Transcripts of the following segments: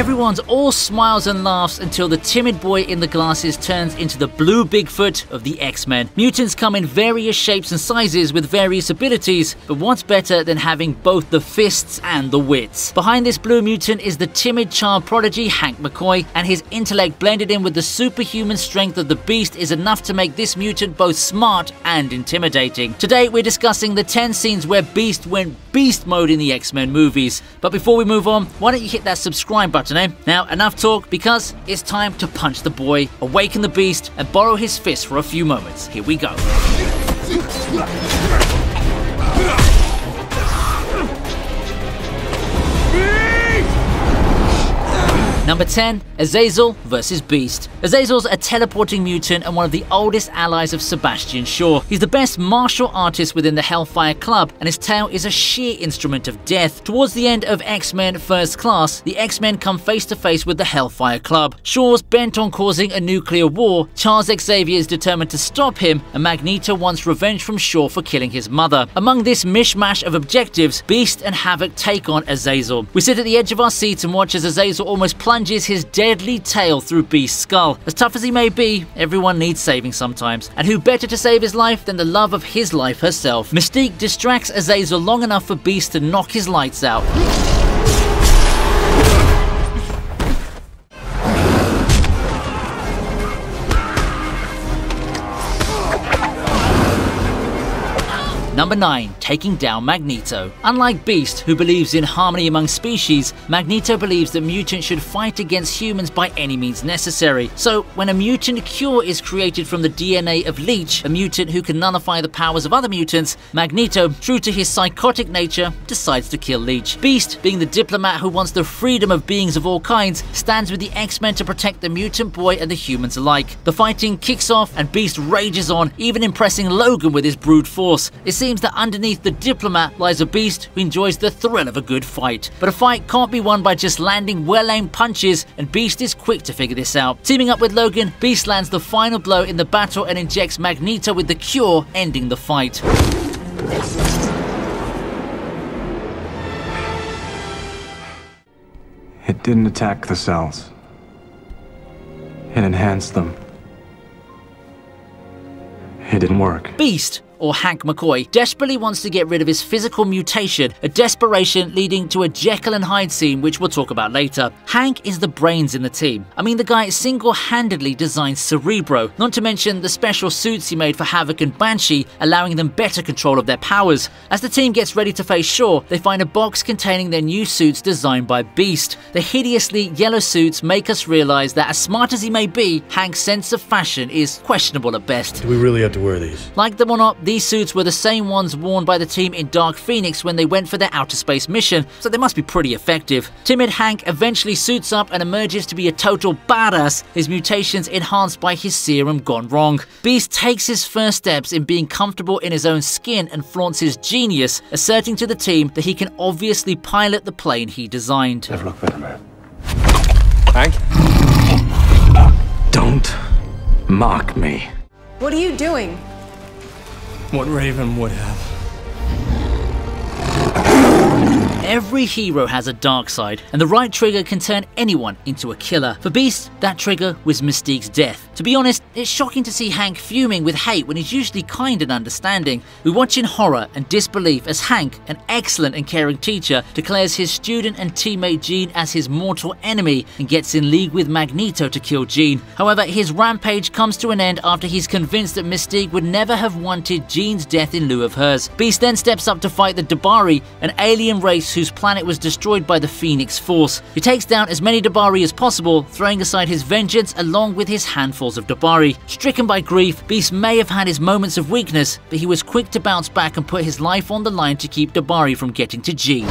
Everyone's all smiles and laughs until the timid boy in the glasses turns into the blue Bigfoot of the X-Men. Mutants come in various shapes and sizes with various abilities, but what's better than having both the fists and the wits? Behind this blue mutant is the timid child prodigy Hank McCoy, and his intellect blended in with the superhuman strength of the beast is enough to make this mutant both smart and intimidating. Today we're discussing the 10 scenes where Beast went beast mode in the X-Men movies. But before we move on, why don't you hit that subscribe button, Now, enough talk, because it's time to punch the boy, awaken the beast, and borrow his fist for a few moments. Here we go. Number 10, Azazel vs. Beast. Azazel's a teleporting mutant and one of the oldest allies of Sebastian Shaw. He's the best martial artist within the Hellfire Club, and his tail is a sheer instrument of death. Towards the end of X-Men First Class, the X-Men come face to face with the Hellfire Club. Shaw's bent on causing a nuclear war, Charles Xavier is determined to stop him, and Magneto wants revenge from Shaw for killing his mother. Among this mishmash of objectives, Beast and Havoc take on Azazel. We sit at the edge of our seats and watch as Azazel almost plunges his deadly tail through Beast's skull. As tough as he may be, everyone needs saving sometimes. And who better to save his life than the love of his life herself? Mystique distracts Azazel long enough for Beast to knock his lights out. Number 9. Taking down Magneto. Unlike Beast, who believes in harmony among species, Magneto believes that mutants should fight against humans by any means necessary. So, when a mutant cure is created from the DNA of Leech, a mutant who can nullify the powers of other mutants, Magneto, true to his psychotic nature, decides to kill Leech. Beast, being the diplomat who wants the freedom of beings of all kinds, stands with the X-Men to protect the mutant boy and the humans alike. The fighting kicks off and Beast rages on, even impressing Logan with his brute force. It seems that underneath the diplomat lies a beast who enjoys the thrill of a good fight. But a fight can't be won by just landing well-aimed punches, and Beast is quick to figure this out. Teaming up with Logan, Beast lands the final blow in the battle and injects Magneto with the cure, ending the fight. It didn't attack the cells. It enhanced them. It didn't work. Beast or Hank McCoy, desperately wants to get rid of his physical mutation, a desperation leading to a Jekyll and Hyde scene which we'll talk about later. Hank is the brains in the team. I mean, the guy single-handedly designed Cerebro, not to mention the special suits he made for Havoc and Banshee, allowing them better control of their powers. As the team gets ready to face Shaw, they find a box containing their new suits designed by Beast. The hideously yellow suits make us realize that as smart as he may be, Hank's sense of fashion is questionable at best. Do we really have to wear these? Like them or not, these suits were the same ones worn by the team in Dark Phoenix when they went for their outer space mission, so they must be pretty effective. Timid Hank eventually suits up and emerges to be a total badass, his mutations enhanced by his serum gone wrong. Beast takes his first steps in being comfortable in his own skin and flaunts his genius, asserting to the team that he can obviously pilot the plane he designed. Never look better, man. Hank? Don't mock me. What are you doing? What Raven would have. Every hero has a dark side, and the right trigger can turn anyone into a killer. For Beast, that trigger was Mystique's death. To be honest, it's shocking to see Hank fuming with hate when he's usually kind and understanding. We watch in horror and disbelief as Hank, an excellent and caring teacher, declares his student and teammate Jean as his mortal enemy and gets in league with Magneto to kill Jean. However, his rampage comes to an end after he's convinced that Mystique would never have wanted Jean's death in lieu of hers. Beast then steps up to fight the D'Bari, an alien race whose planet was destroyed by the Phoenix Force. He takes down as many D'Bari as possible, throwing aside his vengeance along with his handfuls of D'Bari. Stricken by grief, Beast may have had his moments of weakness, but he was quick to bounce back and put his life on the line to keep D'Bari from getting to G.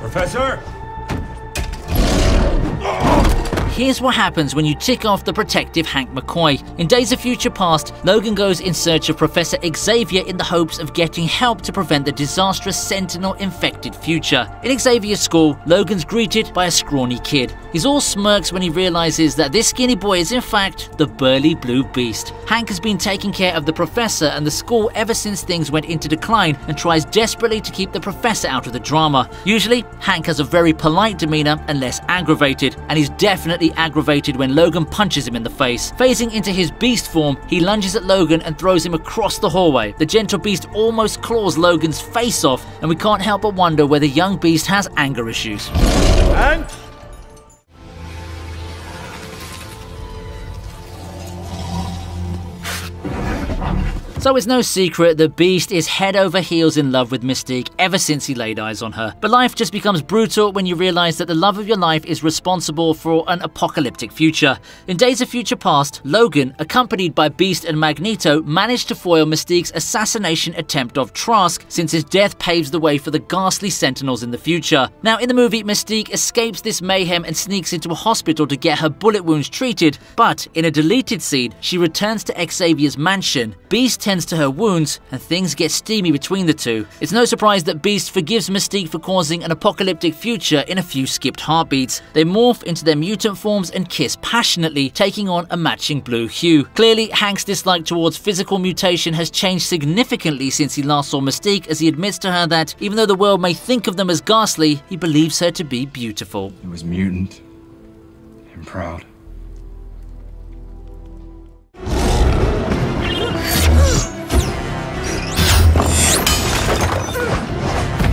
Professor? Here's what happens when you tick off the protective Hank McCoy. In Days of Future Past, Logan goes in search of Professor Xavier in the hopes of getting help to prevent the disastrous Sentinel infected future. In Xavier's school, Logan's greeted by a scrawny kid. He's all smirks when he realizes that this skinny boy is in fact the burly blue beast. Hank has been taking care of the professor and the school ever since things went into decline and tries desperately to keep the professor out of the drama. Usually, Hank has a very polite demeanor and less aggravated, and he's definitely aggravated when Logan punches him in the face. Phasing into his beast form, he lunges at Logan and throws him across the hallway. The gentle beast almost claws Logan's face off, and we can't help but wonder whether young beast has anger issues. And So it's no secret that Beast is head over heels in love with Mystique ever since he laid eyes on her. But life just becomes brutal when you realize that the love of your life is responsible for an apocalyptic future. In Days of Future Past, Logan, accompanied by Beast and Magneto, managed to foil Mystique's assassination attempt of Trask since his death paves the way for the ghastly Sentinels in the future. Now, in the movie, Mystique escapes this mayhem and sneaks into a hospital to get her bullet wounds treated, but in a deleted scene, she returns to Xavier's mansion. Beast tends to her wounds, and things get steamy between the two. It's no surprise that Beast forgives Mystique for causing an apocalyptic future in a few skipped heartbeats. They morph into their mutant forms and kiss passionately, taking on a matching blue hue. Clearly, Hank's dislike towards physical mutation has changed significantly since he last saw Mystique, as he admits to her that even though the world may think of them as ghastly, he believes her to be beautiful. He was mutant and proud.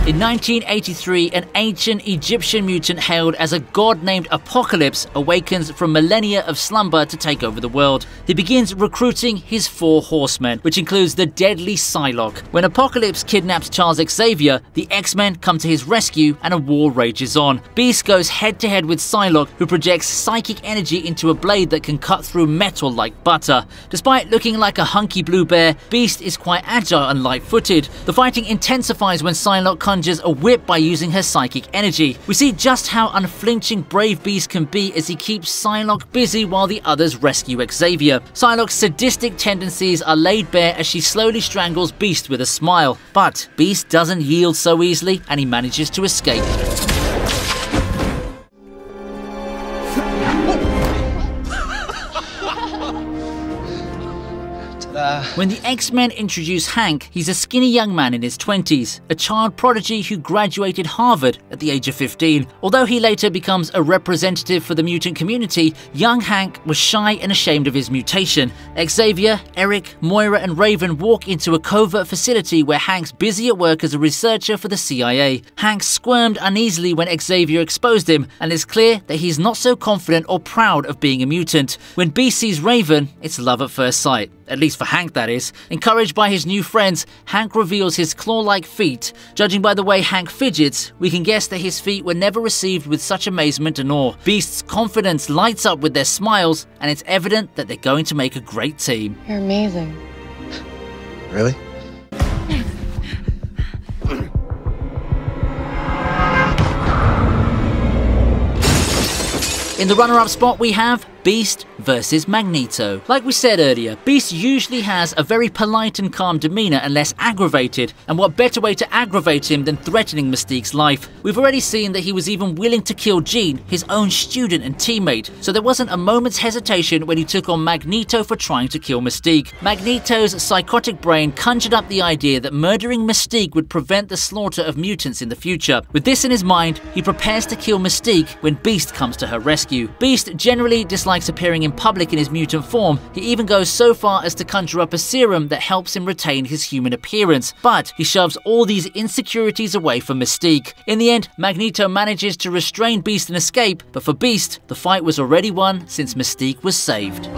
In 1983, an ancient Egyptian mutant hailed as a god named Apocalypse awakens from millennia of slumber to take over the world. He begins recruiting his four horsemen, which includes the deadly Psylocke. When Apocalypse kidnaps Charles Xavier, the X-Men come to his rescue and a war rages on. Beast goes head to head with Psylocke, who projects psychic energy into a blade that can cut through metal like butter. Despite looking like a hunky blue bear, Beast is quite agile and light-footed. The fighting intensifies when Psylocke conjures a whip by using her psychic energy. We see just how unflinching Brave Beast can be as he keeps Psylocke busy while the others rescue Xavier. Psylocke's sadistic tendencies are laid bare as she slowly strangles Beast with a smile. But Beast doesn't yield so easily and he manages to escape. Ah. When the X-Men introduce Hank, he's a skinny young man in his 20s, a child prodigy who graduated Harvard at the age of 15. Although he later becomes a representative for the mutant community, young Hank was shy and ashamed of his mutation. Xavier, Erik, Moira and Raven walk into a covert facility where Hank's busy at work as a researcher for the CIA. Hank squirmed uneasily when Xavier exposed him, and it's clear that he's not so confident or proud of being a mutant. When B sees Raven, it's love at first sight at least for Hank that is. Encouraged by his new friends, Hank reveals his claw-like feet. Judging by the way Hank fidgets, we can guess that his feet were never received with such amazement and awe. Beast's confidence lights up with their smiles, and it's evident that they're going to make a great team. You're amazing. really? In the runner-up spot we have Beast versus Magneto. Like we said earlier, Beast usually has a very polite and calm demeanor and less aggravated, and what better way to aggravate him than threatening Mystique's life? We've already seen that he was even willing to kill Jean, his own student and teammate, so there wasn't a moment's hesitation when he took on Magneto for trying to kill Mystique. Magneto's psychotic brain conjured up the idea that murdering Mystique would prevent the slaughter of mutants in the future. With this in his mind, he prepares to kill Mystique when Beast comes to her rescue. Beast generally dislikes appearing in public in his mutant form. He even goes so far as to conjure up a serum that helps him retain his human appearance, but he shoves all these insecurities away for Mystique. In the end, Magneto manages to restrain Beast and escape, but for Beast, the fight was already won since Mystique was saved.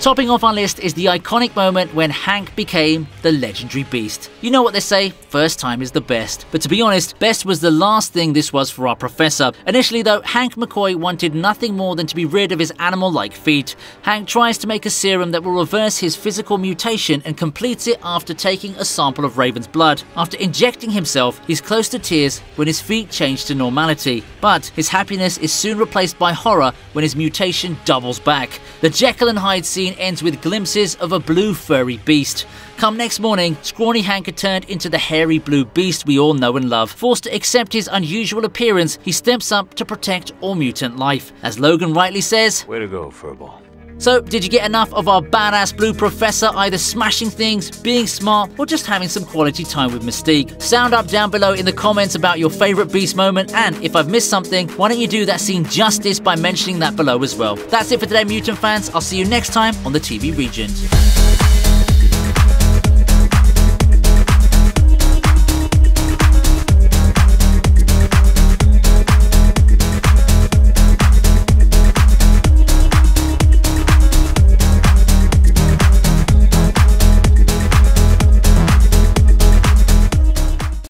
Topping off our list is the iconic moment when Hank became the legendary beast. You know what they say, first time is the best. But to be honest, best was the last thing this was for our professor. Initially though, Hank McCoy wanted nothing more than to be rid of his animal-like feet. Hank tries to make a serum that will reverse his physical mutation and completes it after taking a sample of Raven's blood. After injecting himself, he's close to tears when his feet change to normality. But his happiness is soon replaced by horror when his mutation doubles back. The Jekyll and Hyde scene ends with glimpses of a blue furry beast. Come next morning, scrawny Hank had turned into the hairy blue beast we all know and love. Forced to accept his unusual appearance, he steps up to protect all mutant life. As Logan rightly says, Way to go, Furball. So, did you get enough of our badass blue professor either smashing things, being smart, or just having some quality time with Mystique? Sound up down below in the comments about your favorite beast moment, and if I've missed something, why don't you do that scene justice by mentioning that below as well? That's it for today, Mutant fans. I'll see you next time on the TV Regent.